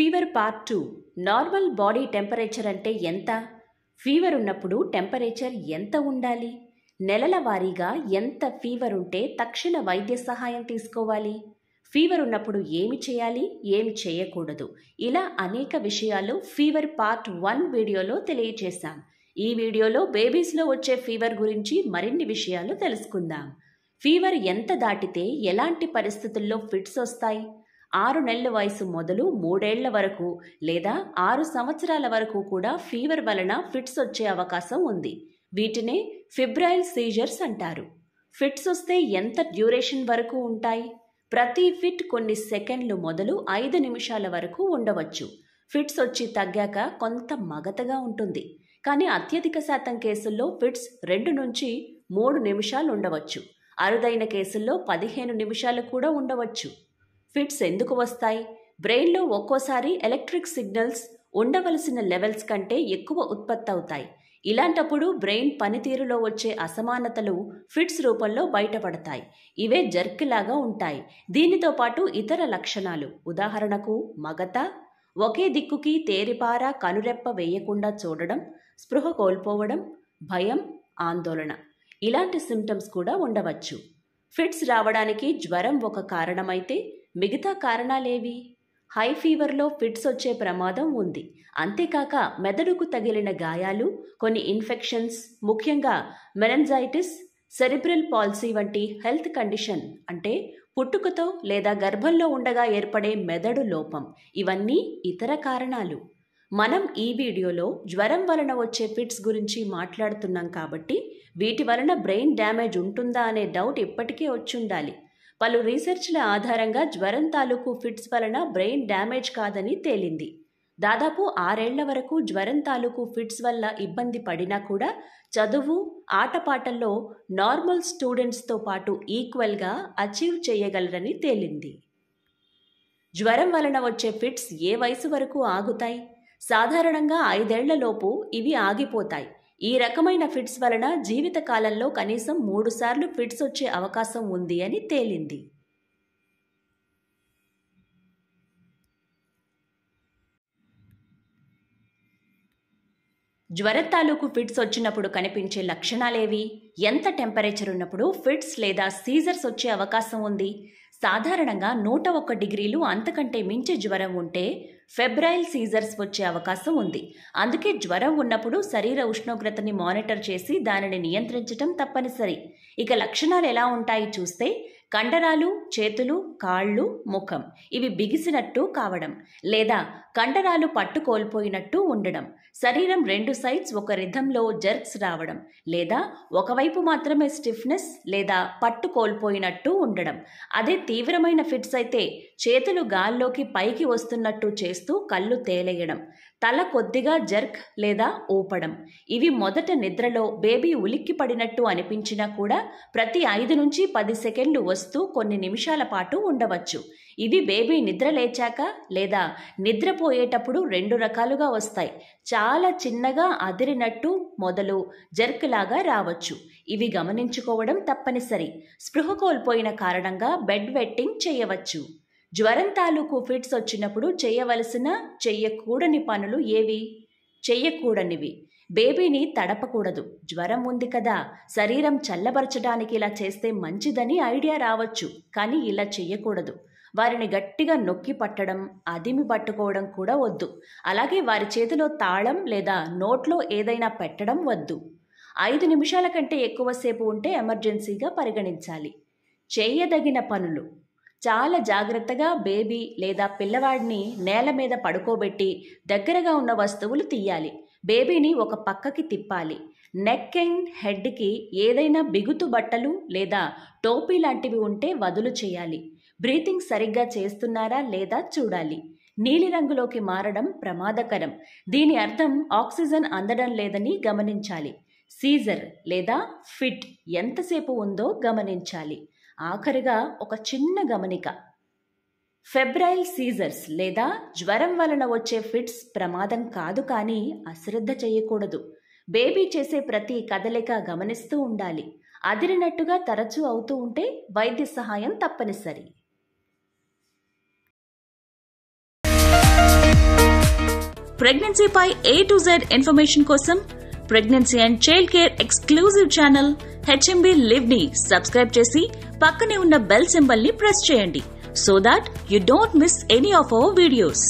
Fever part two normal body temperature అంటే ఎంత? Fever ఉన్నప్పుడు టెంపరేచర్ ఎంత ఉండాలి? నెలల వారీగా ఎంత ఫీవర్ ఉంటే తక్షణ వైద్య సహాయం తీసుకోవాలి? ఫీవర్ ఉన్నప్పుడు ఏమి చేయాలి? ఏమి చేయకూడదు? ఇలా అనేక విషయాలు ఫీవర్ పార్ట్ వన్ వీడియోలో తెలియచేశాం. ఈ వీడియోలో బేబీస్లో వచ్చే ఫీవర్ గురించి మరిన్ని విషయాలు తెలుసుకుందాం. ఫీవర్ ఎంత దాటితే ఎలాంటి పరిస్థితుల్లో ఫిట్స్ వస్తాయి? ఆరు నెలల వయసు మొదలు మూడేళ్ళ వరకు లేదా ఆరు సంవత్సరాల వరకు కూడా ఫీవర్ వలన ఫిట్స్ వచ్చే అవకాశం ఉంది. వీటినే ఫిబ్రైల్ సీజర్స్ అంటారు. ఫిట్స్ వస్తే ఎంత డ్యూరేషన్ వరకు ఉంటాయి? ప్రతి ఫిట్ కొన్ని సెకండ్లు మొదలు ఐదు నిమిషాల వరకు ఉండవచ్చు. ఫిట్స్ వచ్చి తగ్గాక కొంత మగతగా ఉంటుంది. కానీ అత్యధిక శాతం కేసుల్లో ఫిట్స్ రెండు నుంచి మూడు నిమిషాలు ఉండవచ్చు. అరుదైన కేసుల్లో పదిహేను నిమిషాలు కూడా ఉండవచ్చు. ఫిట్స్ ఎందుకు వస్తాయి? బ్రెయిన్లో ఒక్కోసారి ఎలక్ట్రిక్ సిగ్నల్స్ ఉండవలసిన లెవెల్స్ కంటే ఎక్కువ ఉత్పత్తి అవుతాయి ఇలాంటప్పుడు బ్రెయిన్ పనితీరులో వచ్చే అసమానతలు ఫిట్స్ రూపంలో బయటపడతాయి. ఇవే జర్క్లాగా ఉంటాయి. దీనితో పాటు ఇతర లక్షణాలు. ఉదాహరణకు మగత ఒకే దిక్కుకి తేరిపార కనురెప్ప వేయకుండా చూడడం స్పృహ కోల్పోవడం భయం ఆందోళన. ఇలాంటి సిమ్టమ్స్ కూడా ఉండవచ్చు. ఫిట్స్ రావడానికి జ్వరం ఒక కారణమైతే మిగతా కారణాలేవి? హై ఫీవర్లో ఫిట్స్ వచ్చే ప్రమాదం ఉంది. అంతేకాక మెదడుకు తగిలిన గాయాలు కొన్ని ఇన్ఫెక్షన్స్ ముఖ్యంగా మెరంజైటిస్ సెరిబ్రల్ పాలసీ వంటి హెల్త్ కండిషన్ అంటే పుట్టుకతో లేదా గర్భంలో ఉండగా ఏర్పడే మెదడు లోపం. ఇవన్నీ ఇతర కారణాలు. మనం ఈ వీడియోలో జ్వరం వలన వచ్చే ఫిట్స్ గురించి మాట్లాడుతున్నాం కాబట్టి వీటి వలన బ్రెయిన్ డ్యామేజ్ ఉంటుందా అనే డౌట్ ఇప్పటికే వచ్చుండాలి. పలు రీసెర్చ్ల ఆధారంగా జ్వరం తాలూకు ఫిట్స్ వలన బ్రెయిన్ డ్యామేజ్ కాదని తేలింది. దాదాపు ఆరేళ్ళ వరకు జ్వరం తాలూకు ఫిట్స్ వల్ల ఇబ్బంది పడినా కూడా చదువు ఆటపాటల్లో నార్మల్ స్టూడెంట్స్తో పాటు ఈక్వల్గా అచీవ్ చేయగలరని తేలింది. జ్వరం వలన వచ్చే ఫిట్స్ ఏ వయసు వరకు ఆగుతాయి? సాధారణంగా ఐదేళ్ళలోపు ఇవి ఆగిపోతాయి. ఈ రకమైన ఫిట్స్ వలన జీవితకాలంలో కనీసం మూడుసార్లు ఫిట్స్ వచ్చే అవకాశం ఉంది అని తేలింది. జ్వర తాలూకు ఫిట్స్ వచ్చినప్పుడు కనిపించే లక్షణాలేవి? ఎంత టెంపరేచర్ ఉన్నప్పుడు ఫిట్స్ లేదా సీజర్స్ వచ్చే అవకాశం ఉంది? సాధారణంగా నూట ఒక్క డిగ్రీలు అంతకంటే మించి జ్వరం ఉంటే ఫెబ్రైల్ సీజర్స్ వచ్చే అవకాశం ఉంది. అందుకే జ్వరం ఉన్నప్పుడు శరీర ఉష్ణోగ్రతని మానిటర్ చేసి దానిని నియంత్రించడం తప్పనిసరి. ఇక లక్షణాలు ఎలా ఉంటాయి చూస్తే కండరాలు చేతులు కాళ్ళు ముఖం. ఇవి బిగిసినట్టు కావడం లేదా కండరాలు పట్టు కోల్పోయినట్టు ఉండడం. శరీరం రెండు సైడ్స్ ఒక రిధంలో జర్క్స్ రావడం లేదా ఒకవైపు మాత్రమే స్టిఫ్నెస్ లేదా పట్టు కోల్పోయినట్టు ఉండడం. అదే తీవ్రమైన ఫిట్స్ అయితే చేతులు గాల్లోకి పైకి వస్తున్నట్టు చేస్తూ కళ్ళు తేలేయడం. తల కొద్దిగా జర్క్ లేదా ఊపడం. ఇవి మొదట నిద్రలో బేబీ ఉలిక్కి పడినట్టు అనిపించినా కూడా ప్రతి ఐదు నుంచి పది సెకండ్లు వస్తూ కొన్ని నిమిషాల పాటు ఉండవచ్చు. ఇవి బేబీ నిద్ర లేచాక లేదా నిద్రపోయేటప్పుడు రెండు రకాలుగా వస్తాయి. చాలా చిన్నగా అదిరినట్టు మొదలు జర్క్ లాగా రావచ్చు. ఇవి గమనించుకోవడం తప్పనిసరి. స్పృహ కోల్పోయిన కారణంగా బెడ్ వెట్టింగ్ చేయవచ్చు. జ్వరం తాలూకు ఫిట్స్ వచ్చినప్పుడు చేయవలసిన చెయ్యకూడని పనులు ఏవి? చెయ్యకూడనివి. బేబీని తడపకూడదు. జ్వరం ఉంది కదా. శరీరం చల్లబరచడానికి ఇలా చేస్తే మంచిదని ఐడియా రావచ్చు. కానీ ఇలా చెయ్యకూడదు. వారిని గట్టిగా నొక్కి పట్టడం అదిమి పట్టుకోవడం కూడా వద్దు. అలాగే వారి చేతిలో తాళం లేదా నోట్లో ఏదైనా పెట్టడం వద్దు. ఐదు నిమిషాల కంటే ఎక్కువసేపు ఉంటే ఎమర్జెన్సీగా పరిగణించాలి. చేయదగిన పనులు. చాలా జాగ్రత్తగా బేబీ లేదా పిల్లవాడిని నేల మీద పడుకోబెట్టి దగ్గరగా ఉన్న వస్తువులు తీయాలి. బేబీని ఒక పక్కకి తిప్పాలి. నెక్ అండ్ హెడ్కి ఏదైనా బిగుతు బట్టలు లేదా టోపీ లాంటివి ఉంటే వదులు చేయాలి. బ్రీతింగ్ సరిగ్గా చేస్తున్నారా లేదా చూడాలి. నీలిరంగులోకి మారడం ప్రమాదకరం. దీని అర్థం ఆక్సిజన్ అందడం లేదని గమనించాలి. సీజర్ లేదా ఫిట్ ఎంతసేపు ఉందో గమనించాలి. ఆఖరిగా ఒక చిన్న గమనిక. ఫెబ్రైల్ సీజర్స్ లేదా జ్వరం వలన వచ్చే ఫిట్స్ ప్రమాదం కాదు కానీ అశ్రద్ధ చేయకూడదు. బేబీ చేసే ప్రతి కదలిక గమనిస్తూ ఉండాలి. అదిరినట్టుగా తరచూ అవుతూ ఉంటే వైద్య సహాయం తప్పనిసరి. ప్రెగ్నెన్సీపై ఏ టు జెడ్ ఇన్ఫర్మేషన్ కోసం pregnancy and child care exclusive channel HMB లివ్ని subscribe చేసి పక్కనే ఉన్న బెల్ సింబల్ని ప్రెస్ చేయండి so that you don't miss any of our videos